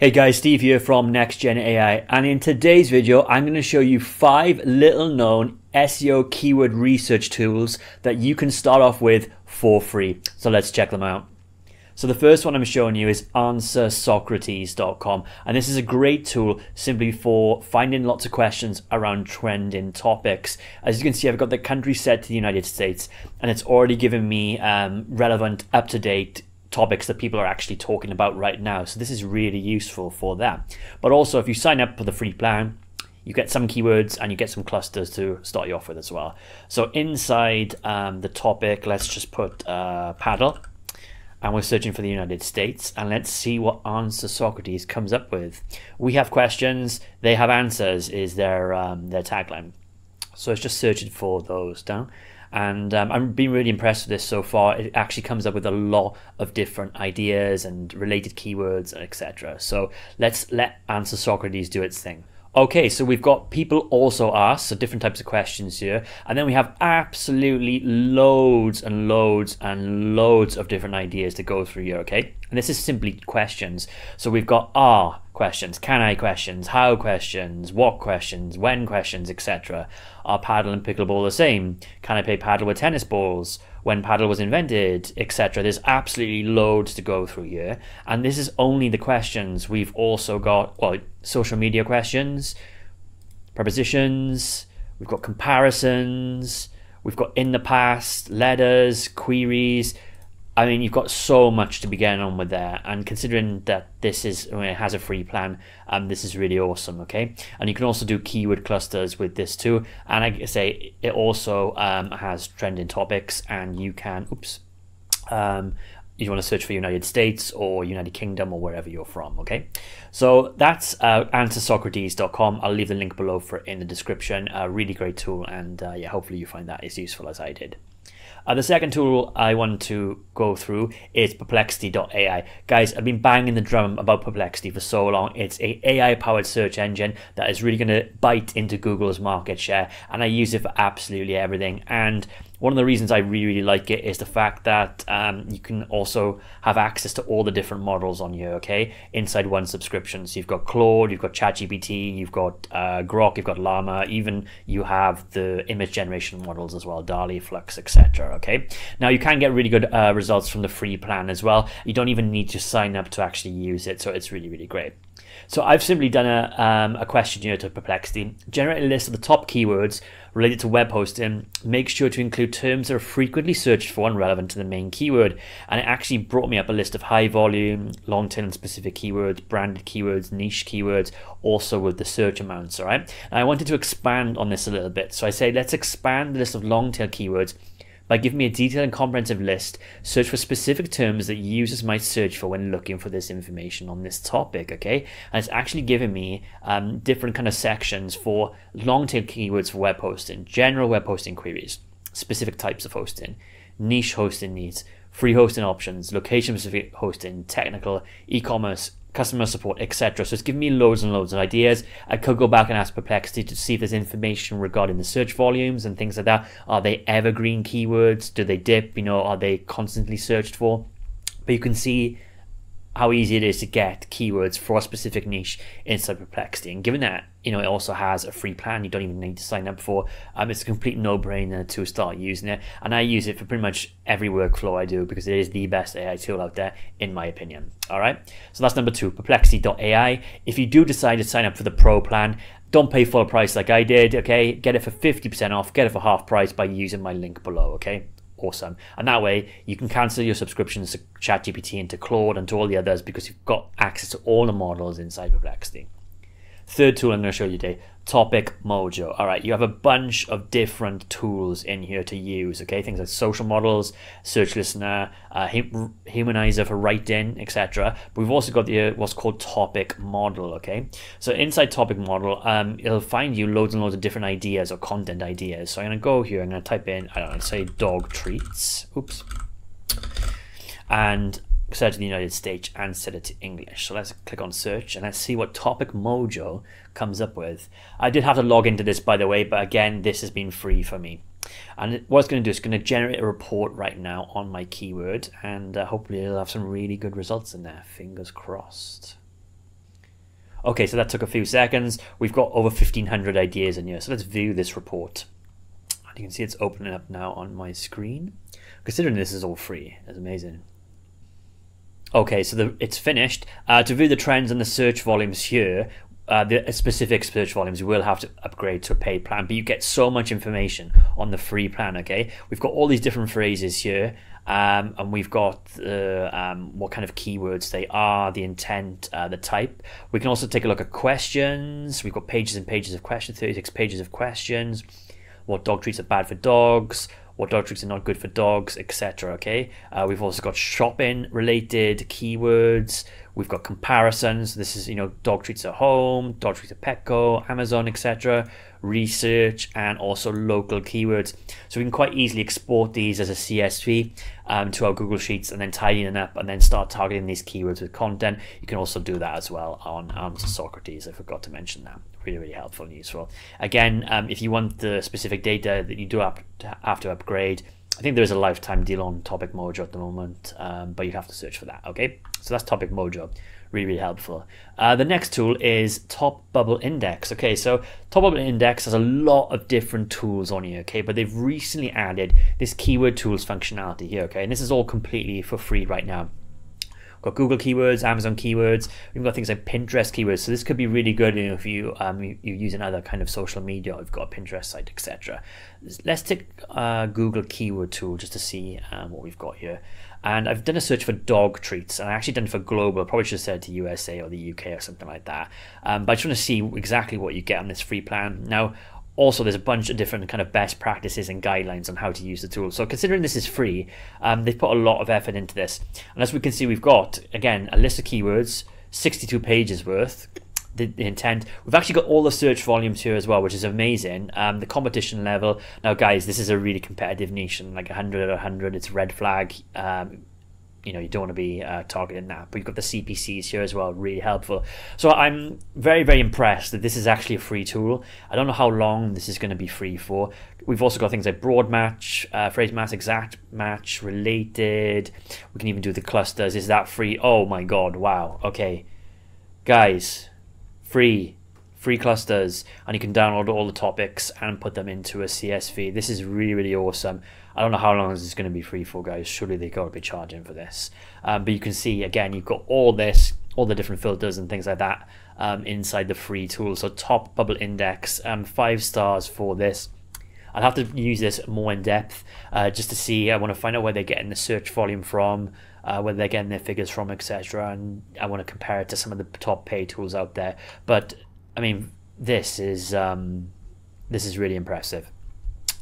Hey guys, Steve here from NextGen AI and in today's video I'm going to show you five little known SEO keyword research tools that you can start off with for free. So let's check them out. So the first one I'm showing you is answersocrates.com and this is a great tool simply for finding lots of questions around trending topics. As you can see I've got the country set to the United States and it's already given me um, relevant up-to-date topics that people are actually talking about right now. So this is really useful for that. But also if you sign up for the free plan, you get some keywords and you get some clusters to start you off with as well. So inside um, the topic, let's just put uh, paddle and we're searching for the United States and let's see what answer Socrates comes up with. We have questions, they have answers is their um, their tagline. So it's just searching for those down and um, I've been really impressed with this so far. It actually comes up with a lot of different ideas and related keywords, etc. So let's let Answer Socrates do its thing. Okay, so we've got people also ask, so different types of questions here. And then we have absolutely loads and loads and loads of different ideas to go through here, okay? And this is simply questions. So we've got are questions, can I questions, how questions, what questions, when questions, etc. Are paddle and pickleball the same? Can I play paddle with tennis balls? when paddle was invented, etc. There's absolutely loads to go through here. And this is only the questions. We've also got, well, social media questions, prepositions, we've got comparisons, we've got in the past, letters, queries, I mean, you've got so much to be getting on with there, and considering that this is I mean, it has a free plan, um, this is really awesome. Okay, and you can also do keyword clusters with this too, and I say it also um, has trending topics, and you can oops, um, you want to search for United States or United Kingdom or wherever you're from. Okay, so that's uh, answersocrates.com. I'll leave the link below for in the description. A really great tool, and uh, yeah, hopefully you find that as useful as I did. Uh, the second tool I want to go through is perplexity.ai. Guys, I've been banging the drum about Perplexity for so long. It's a AI powered search engine that is really going to bite into Google's market share and I use it for absolutely everything. And one of the reasons I really, really like it is the fact that um, you can also have access to all the different models on here, okay, inside one subscription. So you've got Claude, you've got ChatGPT, you've got uh, Grok, you've got Llama, even you have the image generation models as well, DALL-E, Flux, etc. Okay, now you can get really good uh, results from the free plan as well. You don't even need to sign up to actually use it, so it's really, really great. So I've simply done a, um, a questionnaire to Perplexity, generate a list of the top keywords related to web hosting. Make sure to include terms that are frequently searched for and relevant to the main keyword. And it actually brought me up a list of high volume, long tail specific keywords, branded keywords, niche keywords, also with the search amounts. All right. And I wanted to expand on this a little bit. So I say let's expand the list of long tail keywords by giving me a detailed and comprehensive list, search for specific terms that users might search for when looking for this information on this topic, okay? And it's actually giving me um, different kind of sections for long tail keywords for web hosting, general web hosting queries, specific types of hosting, niche hosting needs, free hosting options, location specific hosting, technical, e-commerce, customer support, etc. So it's giving me loads and loads of ideas. I could go back and ask Perplexity to see if there's information regarding the search volumes and things like that. Are they evergreen keywords? Do they dip? You know, are they constantly searched for? But you can see how easy it is to get keywords for a specific niche inside Perplexity. And given that, you know, it also has a free plan you don't even need to sign up for, um, it's a complete no-brainer to start using it. And I use it for pretty much every workflow I do because it is the best AI tool out there, in my opinion. All right, so that's number two, perplexity.ai. If you do decide to sign up for the pro plan, don't pay full price like I did, okay? Get it for 50% off, get it for half price by using my link below, okay? Awesome. And that way you can cancel your subscriptions to ChatGPT and to Claude and to all the others because you've got access to all the models inside Perplexity. Third tool I'm going to show you today, Topic Mojo. All right, you have a bunch of different tools in here to use, okay? Things like social models, search listener, uh, humanizer for writing, etc. But we've also got the uh, what's called topic model, okay? So inside topic model, um, it'll find you loads and loads of different ideas or content ideas. So I'm to go here, I'm to type in, I don't know, say dog treats. Oops. And search in the United States and set it to English. So let's click on search and let's see what Topic Mojo comes up with. I did have to log into this by the way, but again, this has been free for me. And what it's going to do is going to generate a report right now on my keyword and uh, hopefully it'll have some really good results in there. Fingers crossed. Okay, so that took a few seconds. We've got over 1,500 ideas in here. So let's view this report. And you can see it's opening up now on my screen. Considering this is all free, it's amazing. Okay, so the, it's finished. Uh, to view the trends and the search volumes here, uh, the specific search volumes, you will have to upgrade to a paid plan, but you get so much information on the free plan, okay? We've got all these different phrases here, um, and we've got um, what kind of keywords they are, the intent, uh, the type. We can also take a look at questions. We've got pages and pages of questions, 36 pages of questions, what dog treats are bad for dogs, what dog treats are not good for dogs, etc. Okay, uh, we've also got shopping related keywords. We've got comparisons. This is you know dog treats at home, dog treats at Petco, Amazon, etc. Research and also local keywords. So we can quite easily export these as a CSV um, to our Google Sheets and then tidy them up and then start targeting these keywords with content. You can also do that as well on Answer Socrates. I forgot to mention that. Really, really helpful and useful. Again, um, if you want the specific data that you do have to upgrade, I think there is a lifetime deal on Topic Mojo at the moment, um, but you have to search for that. Okay, so that's Topic Mojo, really really helpful. Uh, the next tool is Top Bubble Index. Okay, so Top Bubble Index has a lot of different tools on here. Okay, but they've recently added this keyword tools functionality here. Okay, and this is all completely for free right now. We've got Google keywords, Amazon keywords. We've got things like Pinterest keywords. So this could be really good you know, if you um, you, you use another kind of social media. You've got a Pinterest site, etc. Let's take uh, Google keyword tool just to see um, what we've got here. And I've done a search for dog treats, and I actually done it for global. Probably should have said to USA or the UK or something like that. Um, but I just want to see exactly what you get on this free plan. Now, also there's a bunch of different kind of best practices and guidelines on how to use the tool. So considering this is free um, they've put a lot of effort into this. And as we can see we've got again a list of keywords 62 pages worth the, the, intent. We've actually got all the search volumes here as well which is amazing. Um, the competition level. Now guys this is a really competitive niche and like 100 or 100 it's red flag. Um, you know you don't want to be uh, targeting that but you've got the cpcs here as well really helpful. So i'm very very impressed that this is actually a free tool. I don't know how long this is going to be free for. We've also got things like broad match uh, phrase match exact match related. We can even do the clusters. Is that free? Oh my god wow. Okay. Guys free free clusters and you can download all the topics and put them into a csv this is really really awesome I don't know how long this is going to be free for, guys. Surely they got to be charging for this. Um, but you can see again, you've got all this, all the different filters and things like that um, inside the free tool. So top bubble index, um, five stars for this. I'll have to use this more in depth uh, just to see. I want to find out where they're getting the search volume from, uh, where they're getting their figures from, etc. And I want to compare it to some of the top pay tools out there. But I mean, this is um, this is really impressive.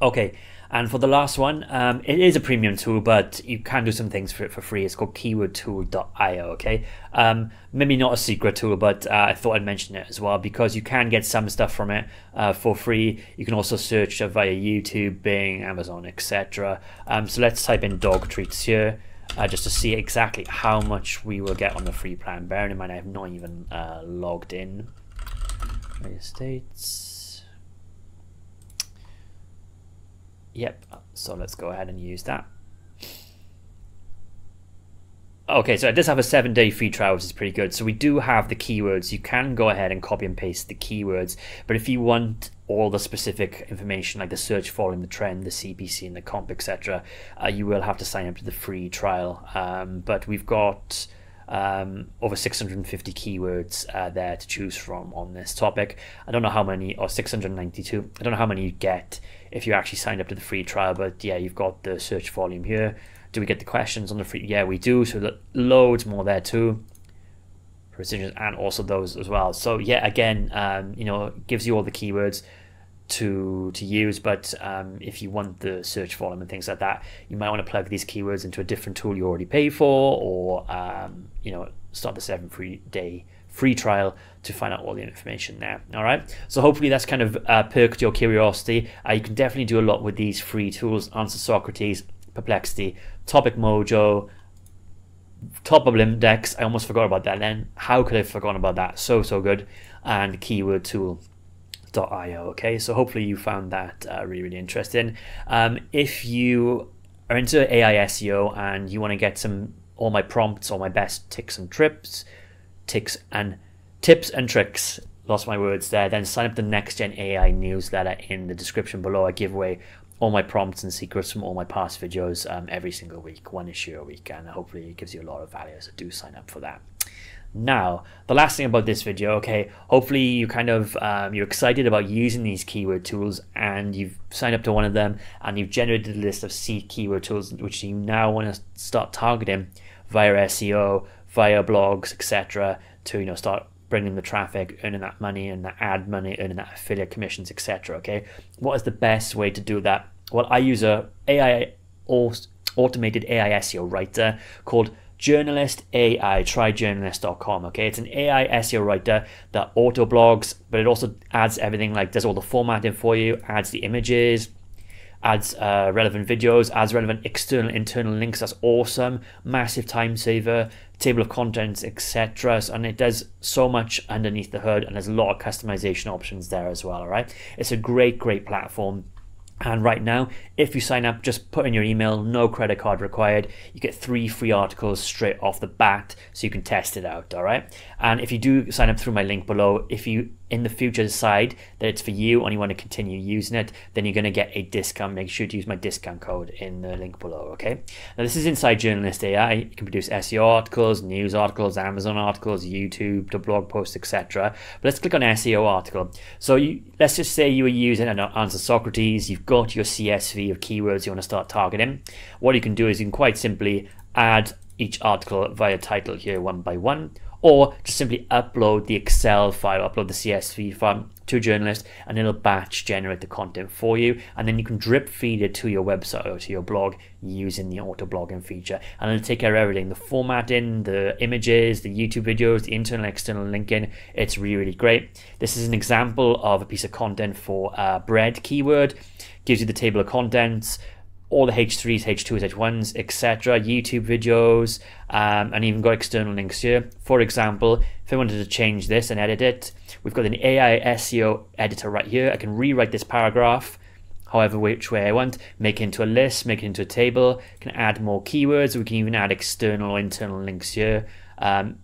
Okay, and for the last one, um, it is a premium tool, but you can do some things for it for free. It's called keywordtool.io. Okay, um, maybe not a secret tool, but uh, I thought I'd mention it as well because you can get some stuff from it uh, for free. You can also search via YouTube, Bing, Amazon, etc. Um, so let's type in dog treats here. Uh, just to see exactly how much we will get on the free plan. Bearing in mind, I have not even uh, logged in. United States. Yep, so let's go ahead and use that. Okay, so it does have a seven day free trial, which is pretty good. So we do have the keywords. You can go ahead and copy and paste the keywords, but if you want all the specific information like the search volume, the trend, the CPC, and the comp, etc., uh, you will have to sign up to the free trial. Um, but we've got um, over 650 keywords uh, there to choose from on this topic. I don't know how many, or 692. I don't know how many you get if you actually signed up to the free trial, but yeah, you've got the search volume here. Do we get the questions on the free? Yeah, we do. So loads more there too. Precision and also those as well. So yeah, again, um, you know, gives you all the keywords to to use but um, if you want the search volume and things like that you might want to plug these keywords into a different tool you already pay for or um, you know start the seven free day free trial to find out all the information there. All right? So hopefully that's kind of uh, perked your curiosity. Uh, you can definitely do a lot with these free tools. Answer socrates perplexity topic mojo top of index i almost forgot about that then. How could i have forgotten about that? So so good. And keyword tool io. Okay, so hopefully you found that uh, really, really interesting. Um, if you are into AI SEO and you want to get some all my prompts, all my best ticks and trips, ticks and tips and tricks. Lost my words there. Then sign up the Next Gen AI newsletter in the description below. I give away all my prompts and secrets from all my past videos um, every single week, one issue a week, and hopefully it gives you a lot of value. So do sign up for that. Now, the last thing about this video, okay, hopefully you kind of, um, you're excited about using these keyword tools and you've signed up to one of them and you've generated a list of seed keyword tools which you now want to start targeting via SEO, via blogs, etc. to, you know, start bringing the traffic, earning that money and that ad money, earning that affiliate commissions, etc. Okay, what is the best way to do that? Well, I use a AI automated AI SEO writer called Journalist AI, Try tryjournalist.com. Okay, it's an AI SEO writer that auto blogs, but it also adds everything like does all the formatting for you, adds the images, adds uh, relevant videos, adds relevant external, internal links. That's awesome, massive time saver, table of contents, etc. And it does so much underneath the hood, and there's a lot of customization options there as well. All right, it's a great, great platform and right now, if you sign up, just put in your email, no credit card required. You get three free articles straight off the bat so you can test it out, all right? And if you do sign up through my link below, if you in the future decide that it's for you and you want to continue using it, then you're going to get a discount. Make sure to use my discount code in the link below, okay? Now, this is inside Journalist AI. You can produce SEO articles, news articles, Amazon articles, YouTube, to blog posts, etc. But let's click on SEO article. So you, let's just say you were using an Answer Socrates, you've got your CSV of keywords you want to start targeting. What you can do is you can quite simply add each article via title here one by one or just simply upload the Excel file, upload the CSV file to a Journalist, and it'll batch generate the content for you. And then you can drip feed it to your website or to your blog using the auto blogging feature. And it'll take care of everything the formatting, the images, the YouTube videos, the internal external linking. It's really, really great. This is an example of a piece of content for a bread keyword, gives you the table of contents all the H3s, H2s, H1s, etc., YouTube videos, um, and even got external links here. For example, if I wanted to change this and edit it, we've got an AI SEO editor right here. I can rewrite this paragraph however which way I want, make it into a list, make it into a table, can add more keywords, we can even add external or internal links here. Um,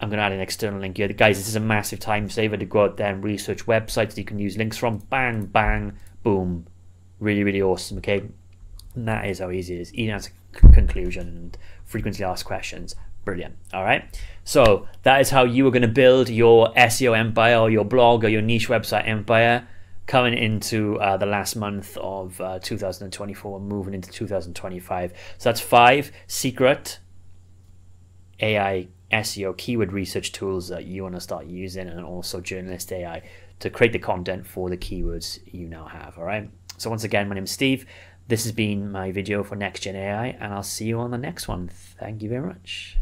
I'm going to add an external link here. Guys, this is a massive time saver to go out there and research websites that you can use links from. Bang, bang, boom. Really, really awesome, okay? And that is how easy it is. Even as a conclusion and frequently asked questions. Brilliant. All right. So that is how you are going to build your SEO empire or your blog or your niche website empire coming into uh, the last month of uh, 2024 moving into 2025. So that's five secret AI SEO keyword research tools that you want to start using and also journalist AI to create the content for the keywords you now have. All right. So once again, my name is Steve. This has been my video for Next Gen AI, and I'll see you on the next one. Thank you very much.